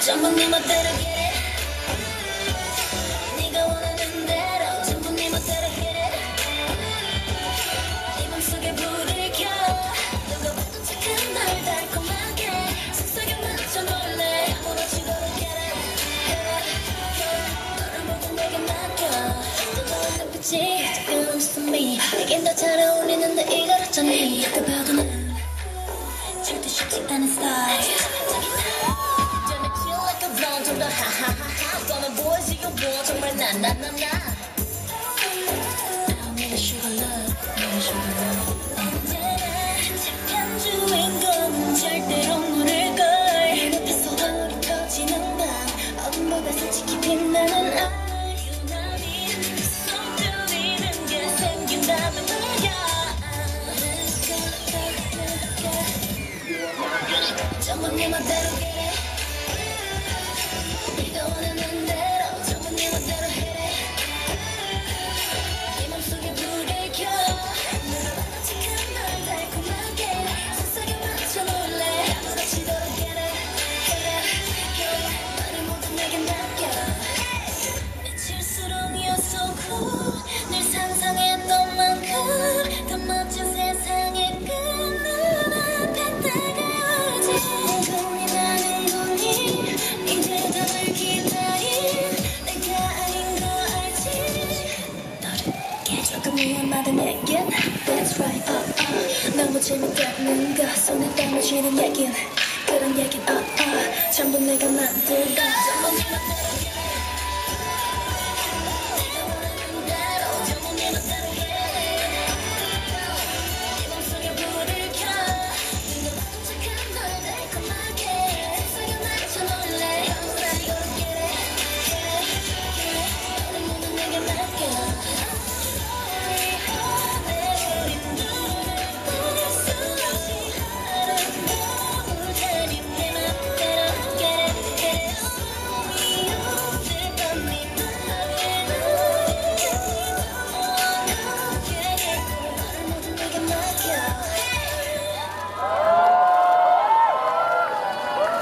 전부 네 멋대로 get 네가 원하는 대로 전부 네 멋대로 hit it 네 맘속에 불을 켜 누가 봐도 착한 널 달콤하게. 속삭여 맞춰 놀래. 아무렇지 너를 get it 너를 낫게. 맡겨. 너의 눈빛이. It belongs to 잘 어울리는 데 이걸 어쩌니. 그 봐도 난 절대 쉽지 않은 스타일. 좀더 하하하하. 너는 보여지고 뭐 정말 나나나나. 들리는 게 생긴다면 말야 전부 네 맘대로 uh, uh. 너무 재밌다는 거 손에 땀을 쥐는 얘긴 그런 얘긴 uh, uh. 전부 내가 만들다 전부 네 맘대로